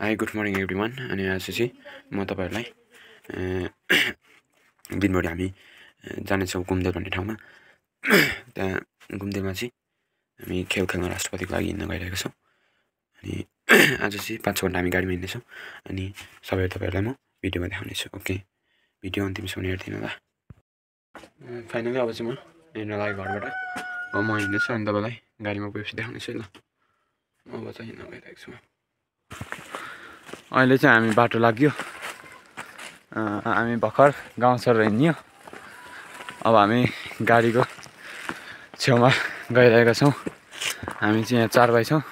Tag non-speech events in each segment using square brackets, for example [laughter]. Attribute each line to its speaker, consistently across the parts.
Speaker 1: High good morning everyone अनि आज चाहिँ म तपाईँहरूलाई दिनभरि हामी जानेछौँ घुम्दै भन्ने ठाउँमा। त्यहाँ घुम्दैमा चाहिँ हामी खेल खेल्न राष्ट्रपतिको लागि हिँड्न गइरहेको छौँ। अनि आज चाहिँ पाँच छ घन्टा हामी गाडीमा हिँड्नेछौँ। अनि सबै तपाईँहरूलाई म भिडियोमा देखाउनेछु ओके? भिडियो अन्तिमसम्म हेरिदिनु होला। फाइनली अब चाहिँ म हिँड्न लागेँ घरबाट। अब म हिँड्दैछु अनि तपाईँलाई गाडीमा गएपछि देखाउनेछु ल। अब चाहिँ हिँड्न गइरहेको छु म। अहिले चाहिँ हामी बाटो लाग्यो। हामी भर्खर गाउँ सर हिँड्यो। अब हामी गाडीको छेउमा गइरहेका छौँ। हामी चाहिँ यहाँ चार भाइ छौँ।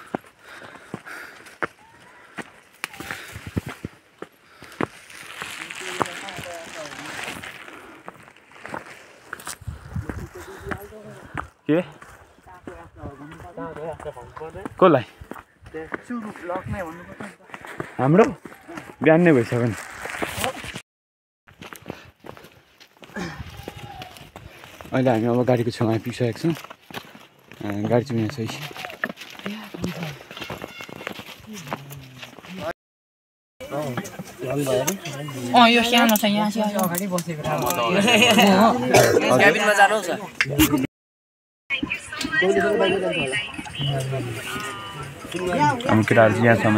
Speaker 1: के? कसलाई? हाम्रो बिहान नै भइसक्यो नि। अहिले हामी अब गाडीको छेउमा आइपुगिसकेको छौँ। गाडी चाहिँ यहाँ छ
Speaker 2: अँ यो सानो छ यहाँ अगाडि बसेको
Speaker 1: हाम्रो केटाहरू चाहिँ यहाँसम्म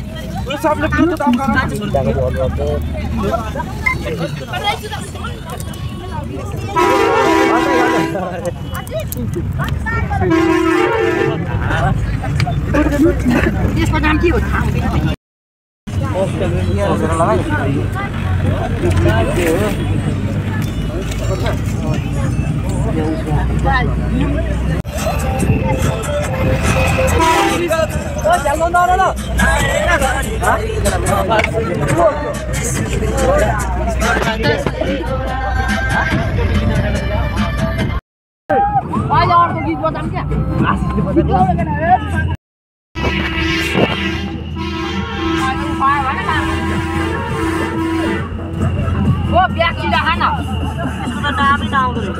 Speaker 2: त्यसको नाम के हो थाहा अहिले अर्को गीत बजाऊँ क्या ओ ब्याग सिधा खान त्यसको त नामै नआउँदो रहेछ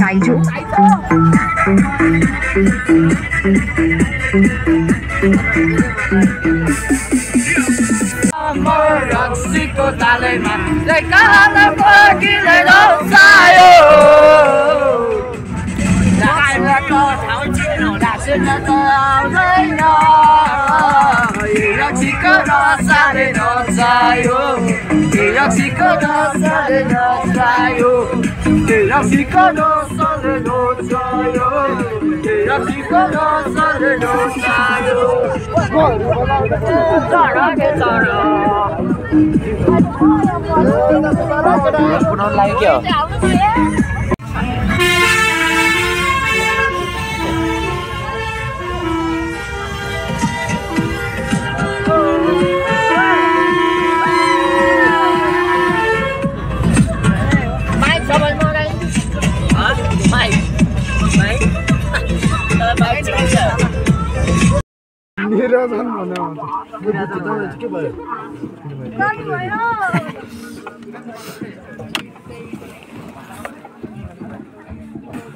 Speaker 2: cái xuống cái cô
Speaker 3: ta lên mặt để cá lâm qua kia lại đâu sai ô đã ai mà có thảo chi nó đã xuyên ra tao thấy nó nó chỉ có nó xa để nó sai ô नचायो रक्सीको रसाले नचायो रक्सीको रसाले नचायो रक्सीको रसाले नचायो चढ के चढ
Speaker 2: बनाउनु लाग्यो क्या हो
Speaker 3: माइक
Speaker 4: 안돼 안돼 왜
Speaker 5: 붙어 나는 어떻게 봐요? 나는 왜요.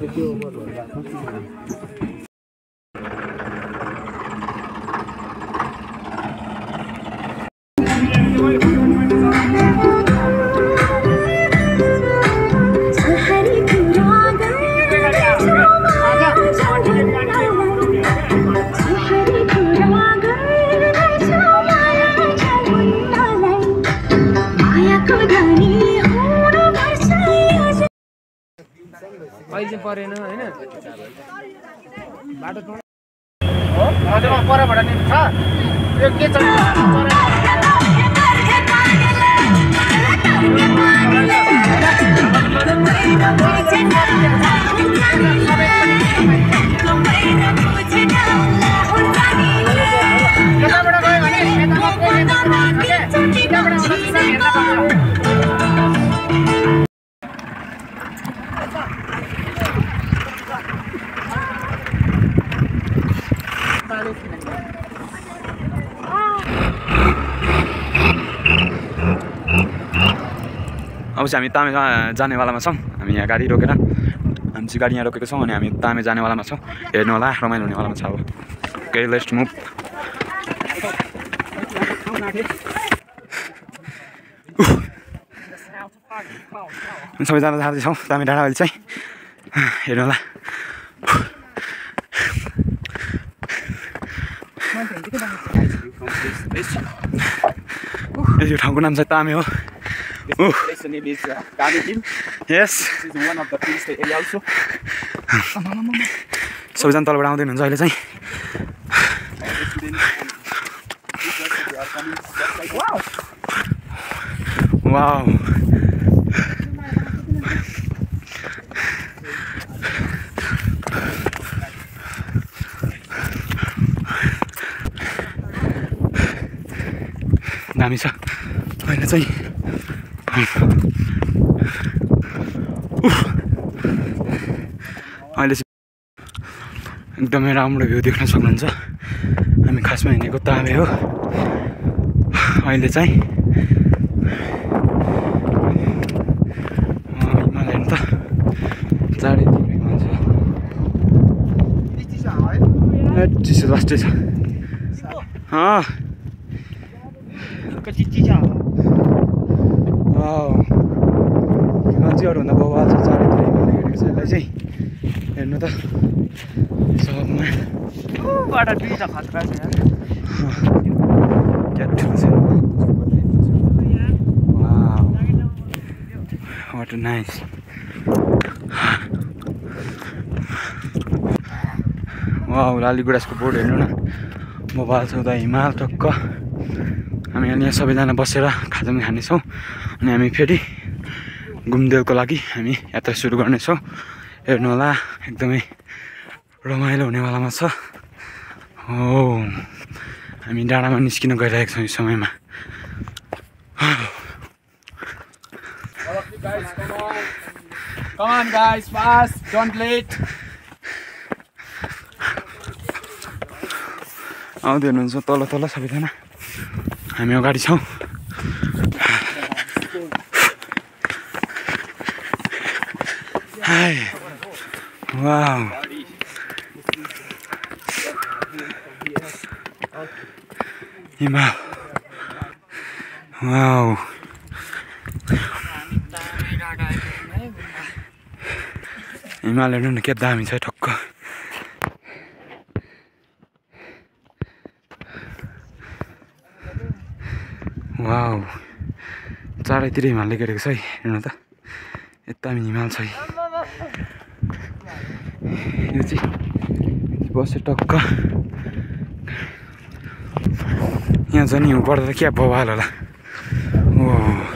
Speaker 5: 이렇게 오면
Speaker 1: अब हामी तामे जा- जानेवालामा छौँ। यहाँ गाडी रोकेर हामी चाहिँ गाडी यहाँ रोकेको छौँ अनि हामी तामे जानेवालामा छौँ हेर्नु होला रमाइलो हुनेवालामा छ अब ओके लेस्ट मुभ सबैजना जाँदैछौँ तामे डाँडा अहिले चाहिँ हेर्नु होला यो ठाउँको नाम चाहिँ तामे हो सबैजना [laughs] तलबाट आउँदै हुनुहुन्छ अहिले चाहिँ। दामी छ अहिले चाहिँ अहिले चाहिँ एकदमै राम्रो भ्यू देख्न सक्नुहुन्छ हामी खासमा हिँडेको ताबे हो अहिले चाहिँ अँ, हिमाल हेर्नु त ए, चिसो लास्टै छ अँ वाउ। हिमाल चाहिँ अरूभन्दा बवाल छ चारैतिर हिमाल हेरेको छ यसलाई चाहिँ हेर्नु त। सबमा वाट नाइस वाउ। लालीगुडाँसको बोर्ड हेर्नु न। मोबाइल छ उता हिमाल टक्क। हामी अनि यहाँ सबैजना बसेर खाजा पनि खानेछौँ। अनि हामी फेरि घुमदेलको लागि हामी यात्रा सुरु गर्नेछौँ। हेर्नु होला एकदमै रमाइलो हुनेवालामा छ। हो हामी डाँडामा निस्किन गइरहेको छौँ यो समयमा. आउँदै हुनुहुन्छ तल तल सबैजना। हामी अगाडि छौँ हाय वाउ हिमाल वाउ हिमाल हेर्नु न के दामी छ ठक्क वाउ चारैतिर हिमालले घेरेको छ है हेर्नु त यता हिमाल छ है यो चाहिँ बस्यो टक्क यहाँ झन् हिउँ पर्दा त क्या बवाल होला ओ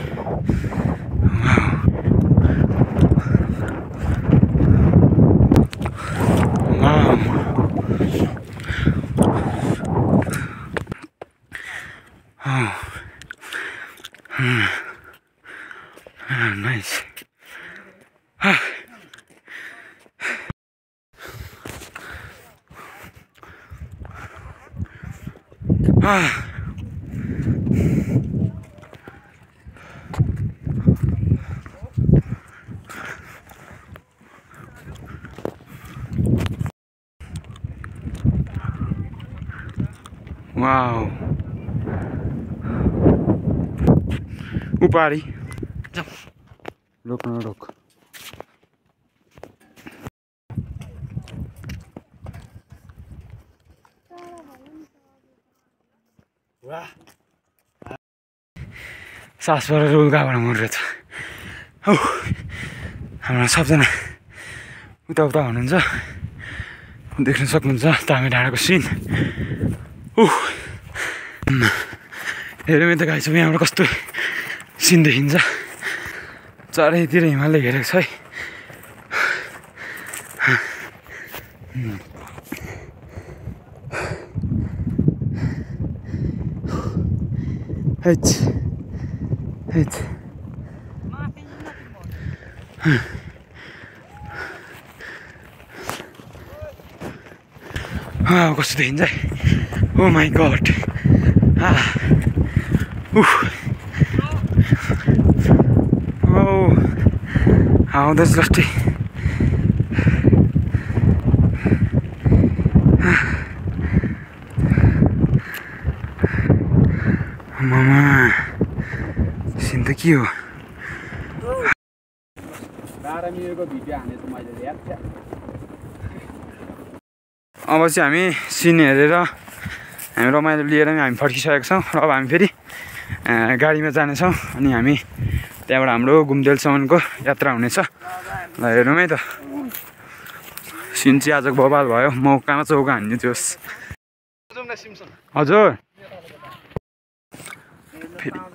Speaker 1: nice. Ah. Uau. O pari. Não. Louco, louco. सास परेर उल्काबाट मरेछ हौ हाम्रो सबजना उता उता हुनुहुन्छ। देख्न सक्नुहुन्छ तामे डाँडाको सिन। उह हेरौँ यता गाइस यहाँबाट कस्तो सिन देखिन्छ। चारैतिर हिमालय घेरेको छ है। हैट हैट Ah, कस्तो देखिन्छ है ओ माई गड ओ आउँदैछ जस्तै मामा सिन त के हो
Speaker 4: बाह्र मिनटको भिडियो हानेछु मैले याद छ
Speaker 1: अब चाहिँ हामी सिन हेरेर हामी रमाइलो लिएर पनि हामी फर्किसकेको छौँ र अब हामी फेरि गाडीमा जानेछौँ अनि हामी त्यहाँबाट हाम्रो घुमदेलसम्मको यात्रा हुनेछ। ल हेरौँ है त। सिन चाहिँ आजको बबाल भयो। मौकामा चौका हान्ने थियोस् हजुर। फेरि।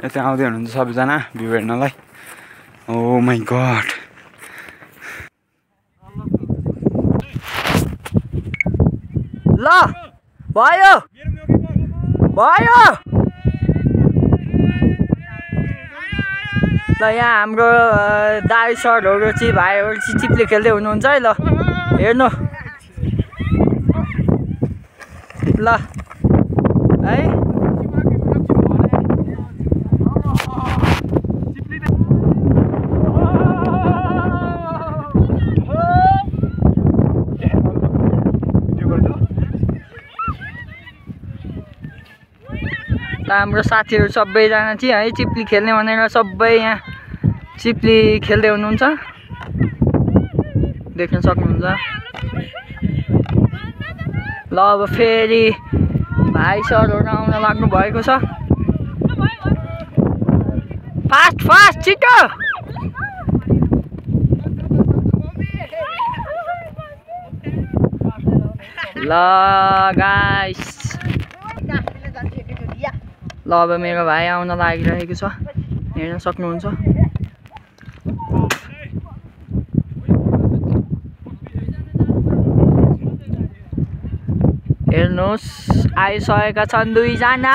Speaker 1: यता आउँदै हुनुहुन्छ सबैजना भ्यू हेर्नलाई ओ माई गड
Speaker 3: ल भयो। भयो। ल यहाँ हाम्रो दाई सरहरू चाहिँ भाइहरू चाहिँ चिप्ले खेल्दै हुनुहुन्छ है ल हेर्नु। ल है ल हाम्रो साथीहरू सबैजना चाहिँ है चिप्ली खेल्ने भनेर सबै यहाँ चिप्ली खेल्दै हुनुहुन्छ। देख्न सक्नुहुन्छ। ल अब फेरि भाइ सरहरू आउन लाग्नु भएको छ। फास्ट फास्ट छिटो। ल गाइस ल अब मेरो भाइ आउन लागिरहेको छ हेर्न सक्नुहुन्छ हेर्नुहोस् आइसकेका छन् दुईजना!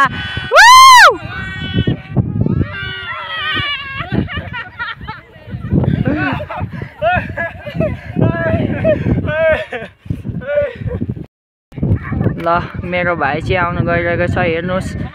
Speaker 3: ल मेरो भाइ चाहिँ आउनु गइरहेको छ हेर्नुहोस्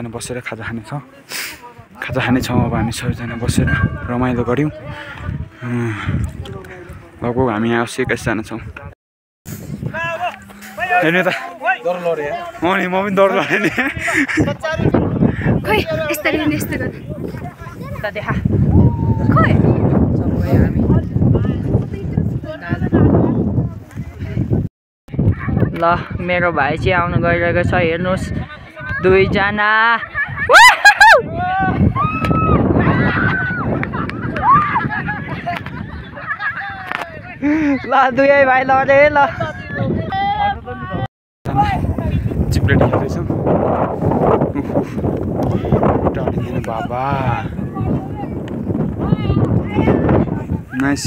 Speaker 1: सबैजना बसेर खाजा खानेछौँ खाजा खानेछौँ अब हामी सबैजना बसेर रमाइलो गऱ्यौँ। लगभग हामी यहाँ अस्सी एक्काइसजना छौँ। हेर्नु त। अँ नि म पनि डर लाग्यो नि।
Speaker 2: खै यस्तरी पनि यस्तो गर्नु
Speaker 3: त देखा।
Speaker 2: खै
Speaker 3: सबै हामी ल मेरो भाइ चाहिँ आउनु गइरहेको छ हेर्नुहोस्। दुईजना! ल दुवै भाइ लडे ल
Speaker 1: चिप्लेट खेल्दैछौँ टाढिँदैन बाबा। नाइस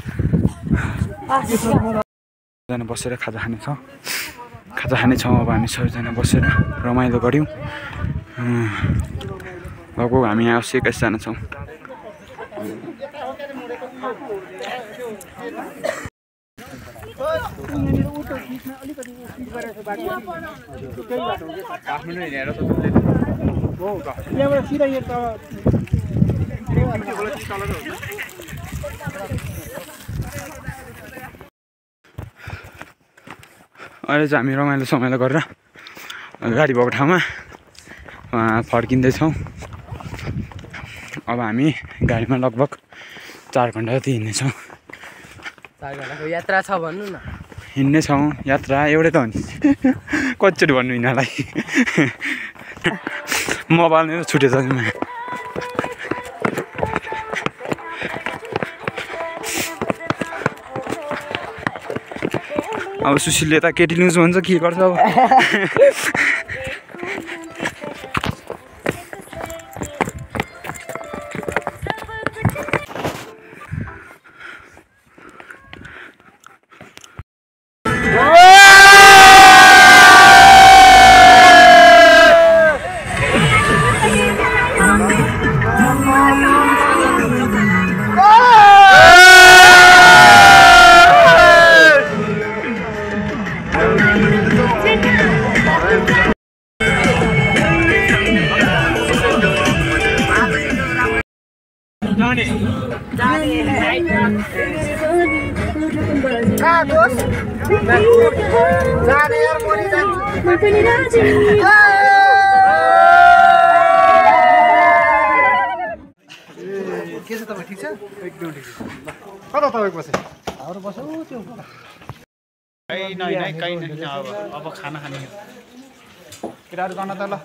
Speaker 1: सबैजना बसेर खाजा खानेछौँ खाजा खानेछौँ अब हामी सबैजना बसेर रमाइलो गऱ्यौँ। लगभग हामी यहाँ अस्सी एक्काइसजना छौँ।
Speaker 4: त्यहाँबाट सिधा यो तल
Speaker 1: अहिले चाहिँ हामी रमाइलो समाइलो गरेर गाडी भएको ठाउँमा फर्किँदैछौँ। अब हामी गाडीमा लगभग चार घन्टा जति हिँड्नेछौँ।
Speaker 3: चार घन्टाको यात्रा छ भन्नु न।
Speaker 1: हिँड्नेछौँ यात्रा एउटै त हो नि। [laughs] कतिचोटि भन्नु यिनीहरूलाई। [laughs] मोबाइल नै छुटेछ अब सुशीलले त केटी ल्याउँछु भन्छ के गर्छ अब? [laughs]
Speaker 4: के छ तपाईँ ठिक छ एकदम ठिक छ? कता तपाईँको बस्यो हाम्रो बस्यो त्यो
Speaker 6: कहीँ नै कहीँ नै अब अब खाना खाने
Speaker 4: केटाहरू गर्न त ल।